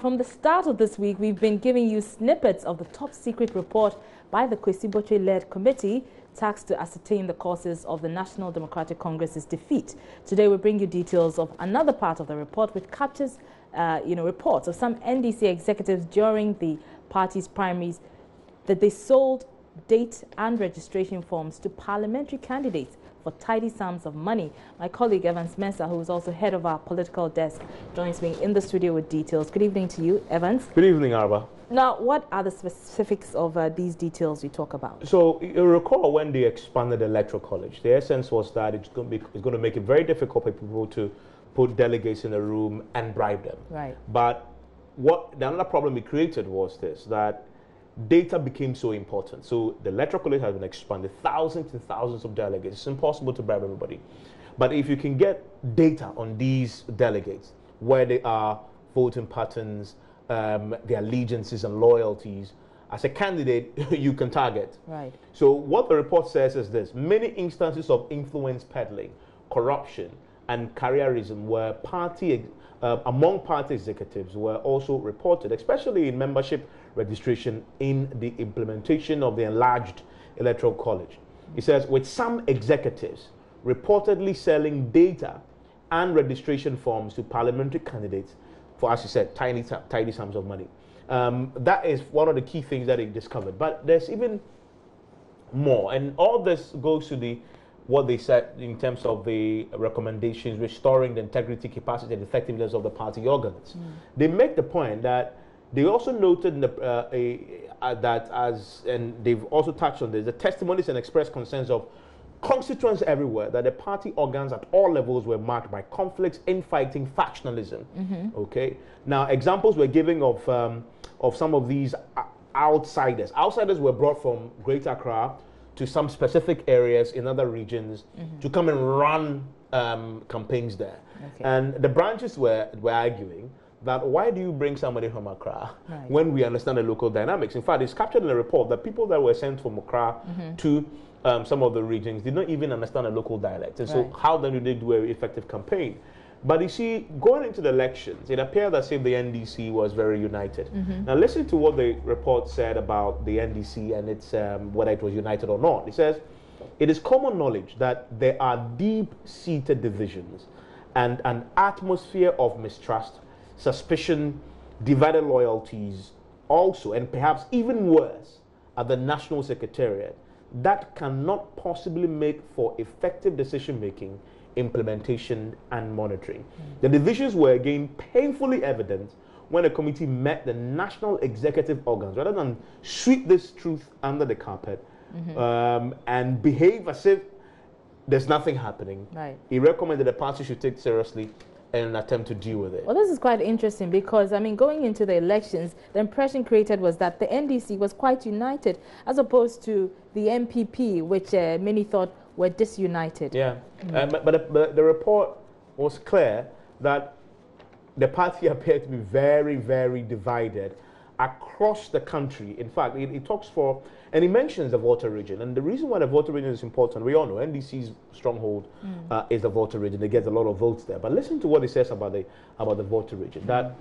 from the start of this week, we've been giving you snippets of the top secret report by the Kwesi Botchwey-led committee tasked to ascertain the causes of the National Democratic Congress's defeat. Today, we bring you details of another part of the report, which captures, uh, you know, reports of some NDC executives during the party's primaries that they sold date and registration forms to parliamentary candidates for tidy sums of money. My colleague Evans Mensah, who is also head of our political desk, joins me in the studio with details. Good evening to you, Evans. Good evening, Arba. Now, what are the specifics of uh, these details you talk about? So, you recall when they expanded the electoral college, the essence was that it's going to, be, it's going to make it very difficult for people to put delegates in a room and bribe them. Right. But what the another problem it created was this that data became so important. So the electoral college has been expanded, thousands and thousands of delegates. It's impossible to bribe everybody. But if you can get data on these delegates, where they are, voting patterns, um, their allegiances and loyalties, as a candidate, you can target. Right. So what the report says is this: many instances of influence peddling, corruption, and careerism were party uh, among party executives were also reported, especially in membership registration in the implementation of the enlarged electoral college. He says, with some executives reportedly selling data and registration forms to parliamentary candidates for, as you said, tiny, tiny sums of money. Um, that is one of the key things that he discovered. But there's even more, and all this goes to the what they said in terms of the recommendations restoring the integrity, capacity, and effectiveness of the party organs. Mm. They make the point that they also noted the, uh, a, uh, that as, and they've also touched on this, the testimonies and expressed concerns of constituents everywhere that the party organs at all levels were marked by conflicts, infighting, factionalism. Mm -hmm. Okay. Now, examples were giving of um, of some of these outsiders. Outsiders were brought from Greater Accra to some specific areas in other regions mm -hmm. to come and run um, campaigns there. Okay. And the branches were, were arguing that why do you bring somebody from Accra right. when we understand the local dynamics? In fact, it's captured in the report that people that were sent from Accra mm -hmm. to um, some of the regions did not even understand the local dialect. And right. so, how then do they do an effective campaign? But you see, going into the elections, it appeared as if the NDC was very united. Mm -hmm. Now, listen to what the report said about the NDC and its um, whether it was united or not. It says, it is common knowledge that there are deep-seated divisions and an atmosphere of mistrust, suspicion, divided loyalties, also, and perhaps even worse, at the National Secretariat that cannot possibly make for effective decision making implementation, and monitoring. Mm. The divisions were again painfully evident when the committee met the national executive organs rather than sweep this truth under the carpet mm -hmm. um, and behave as if there's nothing happening. Right. He recommended the party should take seriously an attempt to deal with it. Well, this is quite interesting because, I mean, going into the elections, the impression created was that the NDC was quite united as opposed to the NPP, which uh, many thought were disunited. Yeah, mm. uh, but, but, the, the report was clear that the party appeared to be very, very divided across the country. In fact, it, it, talks for, and it mentions the Volta region. And the reason why the Volta region is important, we all know NDC's stronghold mm. uh, is the Volta region. They get a lot of votes there. But listen to what it says about the, about the Volta region. Mm. That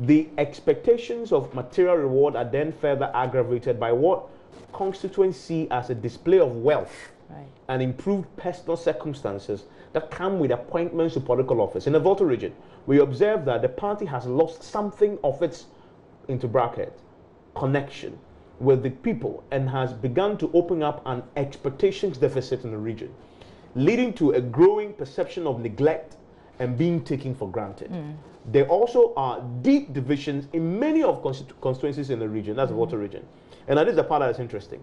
the expectations of material reward are then further aggravated by what constituents see as a display of wealth right. and improved personal circumstances that come with appointments to political office. In the Volta region, we observe that the party has lost something of its, into bracket, connection with the people and has begun to open up an expectations deficit in the region, leading to a growing perception of neglect and being taken for granted. Mm. There also are deep divisions in many of constituencies in the region, that's mm. the Volta region. And that is the part that is interesting.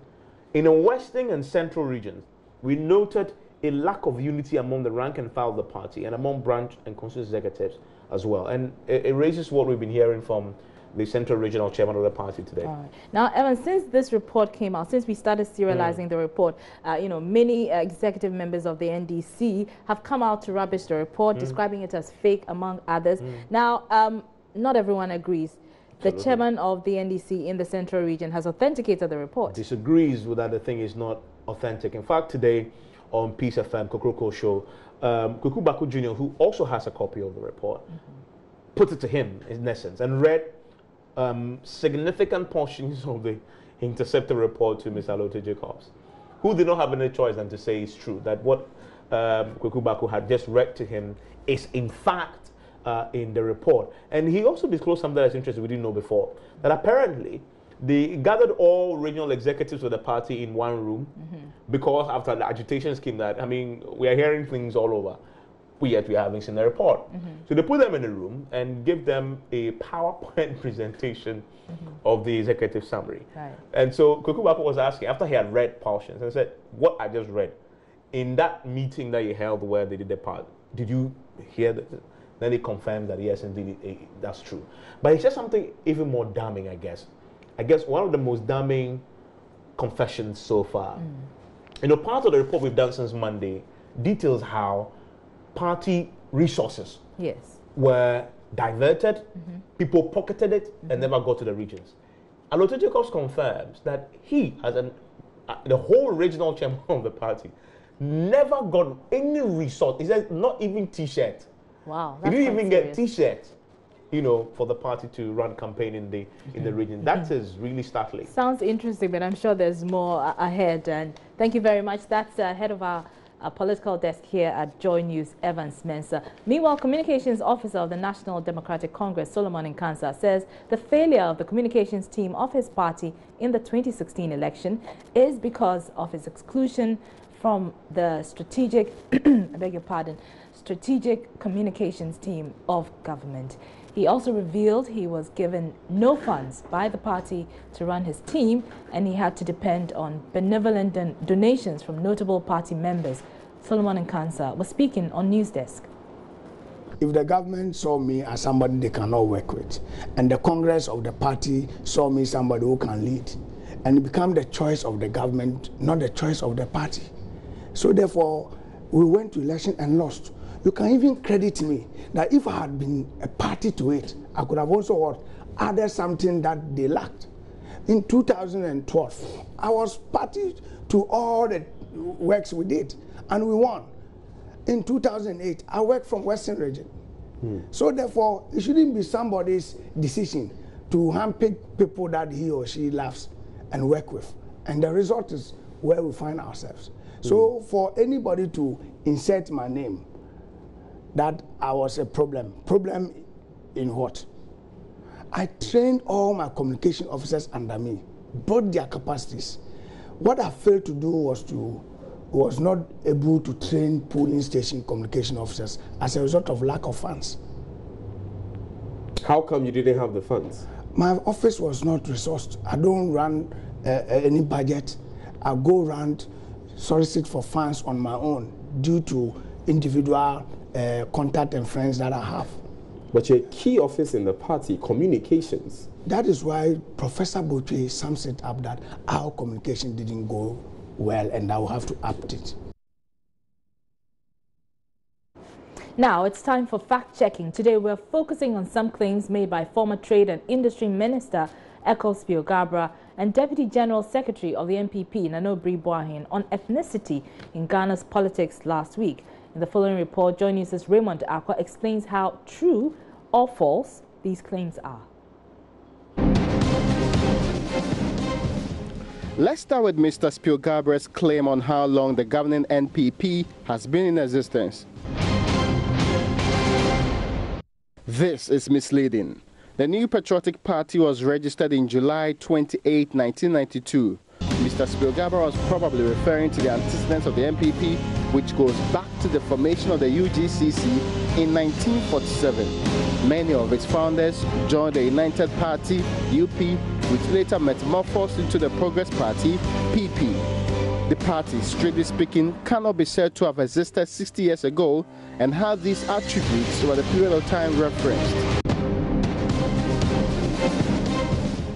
In the western and central regions, we noted a lack of unity among the rank and file of the party and among branch and constituency executives as well. And it, it, raises what we've been hearing from the central regional chairman of the party today. Now, Evan, since this report came out, since we started serializing mm. the report, uh, you know, many uh, executive members of the NDC have come out to rubbish the report, mm. describing it as fake, among others. Mm. Now, um, not everyone agrees. The chairman of the NDC in the central region has authenticated the report. Disagrees with that the thing is not authentic. In fact, today on Peace FM, Kokrokoo Show, um, Kwaku Baako Jr., who also has a copy of the report, mm -hmm. put it to him in essence and read um, significant portions of the intercepted report to Mr. Allotey Jacobs, who did not have any choice than to say it's true, that what um, Baako had just read to him is in fact uh, in the report. And he also disclosed something that's interesting we didn't know before, that apparently they gathered all regional executives of the party in one room mm-hmm. because after the agitation scheme that, I mean, we are hearing things all over. We yet we haven't seen the report. Mm-hmm. So they put them in a room and give them a PowerPoint presentation mm-hmm. of the executive summary. Right. And so Kwaku Baako was asking, after he had read portions, and said, What I just read, in that meeting that you held where they did the part, did you hear that? Then he confirmed that yes, indeed, it, it, that's true. But he said something even more damning, I guess. I guess one of the most damning confessions so far. Mm. You know, part of the report we've done since Monday details how party resources yes. were diverted, mm-hmm. people pocketed it, mm-hmm. and never got to the regions. Allotey Jacobs confirms that he, as an, uh, the whole regional chairman of the party, never got any resource. He said not even T-shirt. Wow. He didn't even serious. get T-shirt you know, for the party to run campaign in the in the region. That is really startling. Sounds interesting, but I'm sure there's more ahead. And thank you very much. That's uh, head of our a political desk here at Joy News, Evans Mensah. Meanwhile, Communications Officer of the National Democratic Congress, Solomon Nkansah, says the failure of the communications team of his party in the 2016 election is because of his exclusion from the strategic, I beg your pardon, strategic communications team of government. He also revealed he was given no funds by the party to run his team and he had to depend on benevolent don donations from notable party members. Solomon Nkansah was speaking on Newsdesk. If the government saw me as somebody they cannot work with, and the Congress of the party saw me somebody who can lead, and it became the choice of the government, not the choice of the party. So therefore, we went to election and lost. You can even credit me that if I had been a party to it, I could have also what, added something that they lacked. In 2012, I was party to all the works we did, and we won. In 2008, I worked from Western Region. Hmm. So therefore, it shouldn't be somebody's decision to handpick people that he or she loves and work with. And the result is where we find ourselves. Hmm. So for anybody to insert my name that I was a problem. Problem in what? I trained all my communication officers under me, built their capacities. What I failed to do was to was not able to train polling station communication officers as a result of lack of funds. How come you didn't have the funds? My office was not resourced. I don't run uh, any budget. I go around solicit for funds on my own due to individual uh, contact and friends that I have. But your key office in the party, communications. That is why Professor Botchwey sums it up that our communication didn't go well and I will have to up it. Now it's time for fact checking. Today we're focusing on some claims made by former Trade and Industry Minister Ekwow Spio-Garbrah and Deputy General Secretary of the NPP, Nanobri Obiri Boahen, on ethnicity in Ghana's politics last week. In the following report, Joy News' Raymond Acquah explains how true or false these claims are. Let's start with Mr. Spio-Garbrah's claim on how long the governing NPP has been in existence. This is misleading. The new Patriotic Party was registered in July 28, 1992. Mr. Spio-Garbrah was probably referring to the antecedents of the NPP, which goes back to the formation of the UGCC in 1947. Many of its founders joined the United Party, UP, which later metamorphosed into the Progress Party, PP. The party, strictly speaking, cannot be said to have existed 60 years ago and had these attributes over the period of time referenced.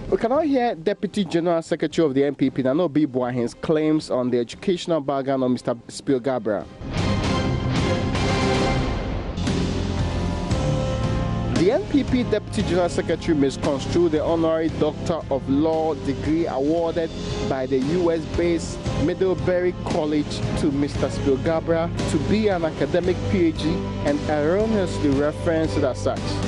We can now hear Deputy General Secretary of the NPP, Nana Obiri Boahen's claims on the educational background of Mr. Spio-Garbrah. The NPP Deputy General Secretary misconstrued the honorary Doctor of Law degree awarded by the US-based Middlebury College to Mr. Spio-Garbrah to be an academic PhD and erroneously referenced it as such.